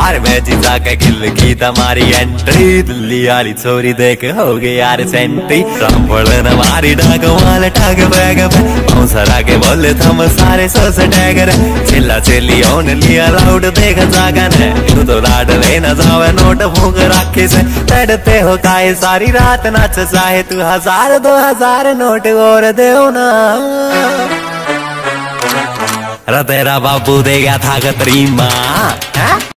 बार में जीता के गिल की तुम्हारी एंट्री दिल्ली वाली छोरी देख हो गई यार सेंट्री रामफल मारी डाग वाले टाग बैग सरा के बोले थम सारे सोस टैगर चिल्ला चिल्ली ओन लिया लाउड देख जागन है तू तो लाड लेना जावे नोट फूक रखे से तड़ते हो काए सारी रात नाच चाहे तू हज़ार दो हज़ार नोट और दे ना तेरा बाबू देगा था कतरी माँ